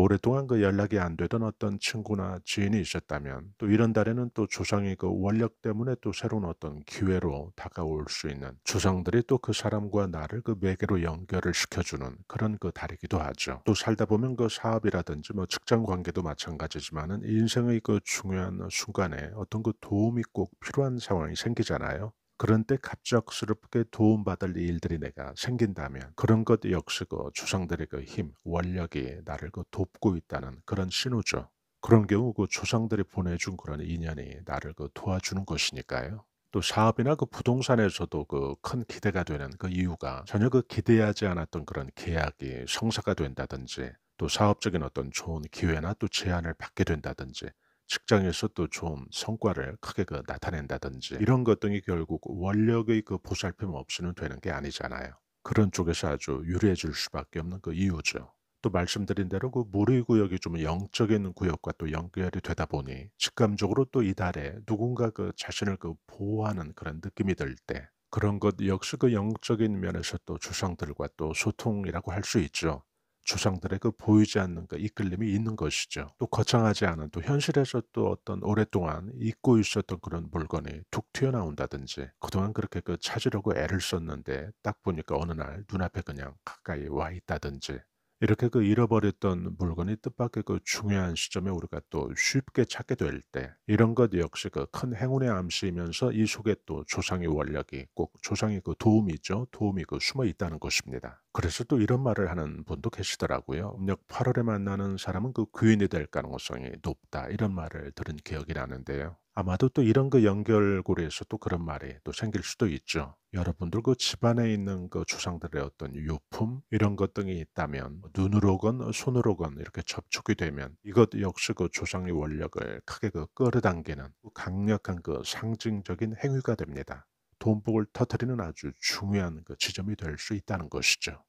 오랫동안 그 연락이 안 되던 어떤 친구나 지인이 있었다면 또 이런 달에는 또 조상의 그 원력 때문에 또 새로운 어떤 기회로 다가올 수 있는 조상들이 또 그 사람과 나를 그 매개로 연결을 시켜주는 그런 그 달이기도 하죠. 또 살다 보면 그 사업이라든지 뭐 직장 관계도 마찬가지지만은 인생의 그 중요한 순간에 어떤 그 도움이 꼭 필요한 상황이 생기잖아요. 그런 때 갑작스럽게 도움받을 일들이 내가 생긴다면 그런 것 역시 그 조상들의 그 힘, 원력이 나를 그 돕고 있다는 그런 신호죠. 그런 경우 그 조상들이 보내준 그런 인연이 나를 그 도와주는 것이니까요. 또 사업이나 그 부동산에서도 그 큰 기대가 되는 그 이유가 전혀 그 기대하지 않았던 그런 계약이 성사가 된다든지 또 사업적인 어떤 좋은 기회나 또 제안을 받게 된다든지 직장에서 또 좋은 성과를 크게 그 나타낸다든지 이런 것 등이 결국 원력의 그 보살핌 없이는 되는 게 아니잖아요. 그런 쪽에서 아주 유리해질 수밖에 없는 그 이유죠. 또 말씀드린 대로 그 무리 구역이 좀 영적인 구역과 또 연결이 되다 보니 직감적으로 또 이달에 누군가 그 자신을 그 보호하는 그런 느낌이 들 때 그런 것 역시 그 영적인 면에서 또 주상들과 또 소통이라고 할 수 있죠. 조상들의 그 보이지 않는 그 이끌림이 있는 것이죠. 또 거창하지 않은 또 현실에서 또 어떤 오랫동안 잊고 있었던 그런 물건이 툭 튀어나온다든지 그동안 그렇게 그 찾으려고 애를 썼는데 딱 보니까 어느 날 눈앞에 그냥 가까이 와 있다든지 이렇게 그 잃어버렸던 물건이 뜻밖의 그 중요한 시점에 우리가 또 쉽게 찾게 될 때 이런 것 역시 그 큰 행운의 암시이면서 이 속에 또 조상의 원력이 꼭 조상의 그 도움이 있죠. 도움이 그 숨어 있다는 것입니다. 그래서 또 이런 말을 하는 분도 계시더라고요. 음력 8월에 만나는 사람은 그 귀인이 될 가능성이 높다. 이런 말을 들은 기억이 나는데요. 아마도 또 이런 그 연결고리에서 또 그런 말이 또 생길 수도 있죠. 여러분들 그 집안에 있는 그 조상들의 어떤 유품 이런 것 등이 있다면 눈으로건 손으로건 이렇게 접촉이 되면 이것 역시 그 조상의 원력을 크게 그 끌어당기는 강력한 그 상징적인 행위가 됩니다. 돈복을 터뜨리는 아주 중요한 그 지점이 될 수 있다는 것이죠.